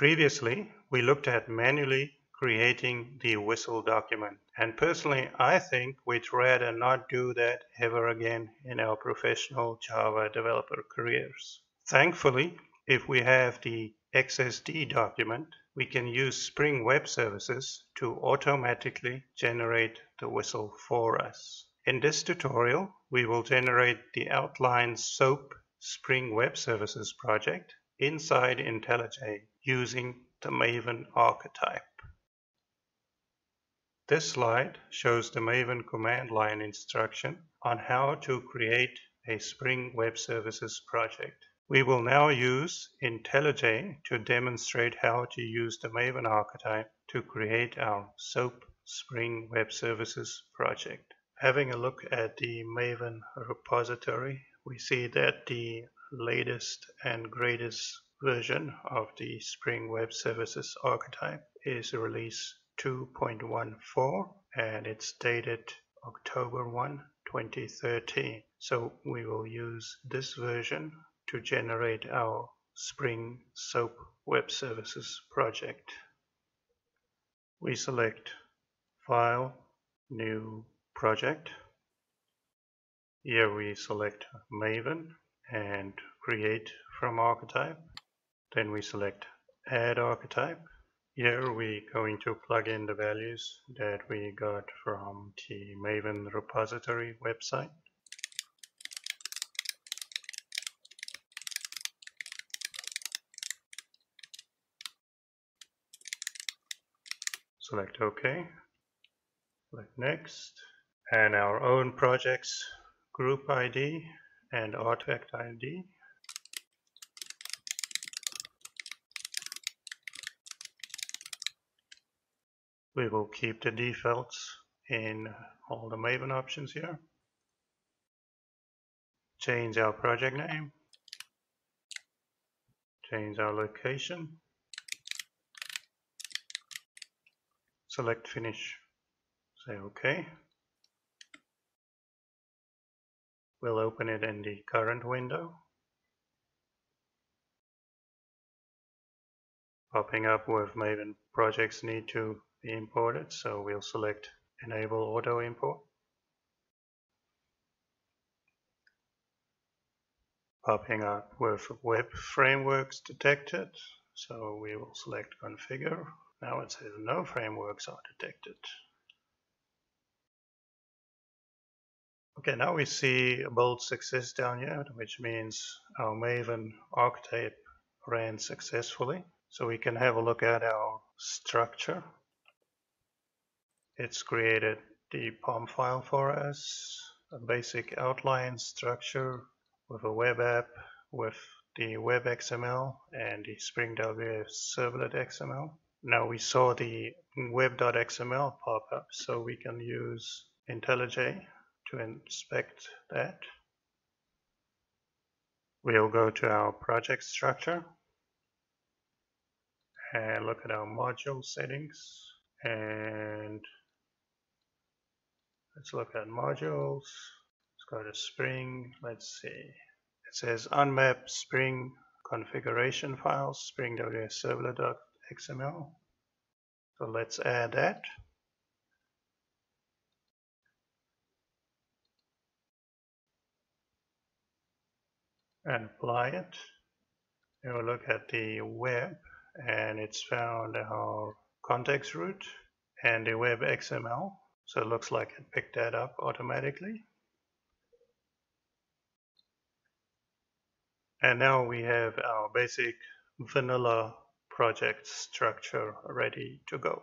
Previously, we looked at manually creating the WSDL document. And personally, I think we'd rather not do that ever again in our professional Java developer careers. Thankfully, if we have the XSD document, we can use Spring Web Services to automatically generate the WSDL for us. In this tutorial, we will generate the outline SOAP Spring Web Services project inside IntelliJ using the Maven archetype. This slide shows the Maven command line instruction on how to create a Spring Web Services project. We will now use IntelliJ to demonstrate how to use the Maven archetype to create our SOAP Spring Web Services project. Having a look at the Maven repository, we see that the latest and greatest version of the Spring Web Services archetype is release 2.14 and it's dated October 1, 2013. So we will use this version to generate our Spring SOAP Web Services project. We select File, New Project. Here we select Maven and Create from Archetype. Then we select add archetype. Here we're going to plug in the values that we got from the Maven repository website. Select OK. Select Next. And our own projects group ID and artifact ID. We will keep the defaults in all the Maven options here. Change our project name. Change our location. Select finish. Say OK. We'll open it in the current window. Popping up with Maven projects need to be imported. So we'll select enable auto import. Popping up with web frameworks detected. So we will select configure. Now it says no frameworks are detected. Okay, now we see a build success down here, which means our Maven archetype ran successfully. So we can have a look at our structure it's created the POM file for us, a basic outline structure with a web app with the web XML and the Spring WS servlet XML. Now we saw the web.xml pop up, so we can use IntelliJ to inspect that. We'll go to our project structure and look at our module settings and Let's look at modules. Let's go to Spring. Let's see. It says unmap Spring configuration files, Spring WS servlet.xml. So let's add that. And apply it. And we'll look at the web and it's found our context root and the web XML. So it looks like it picked that up automatically. And now we have our basic vanilla project structure ready to go.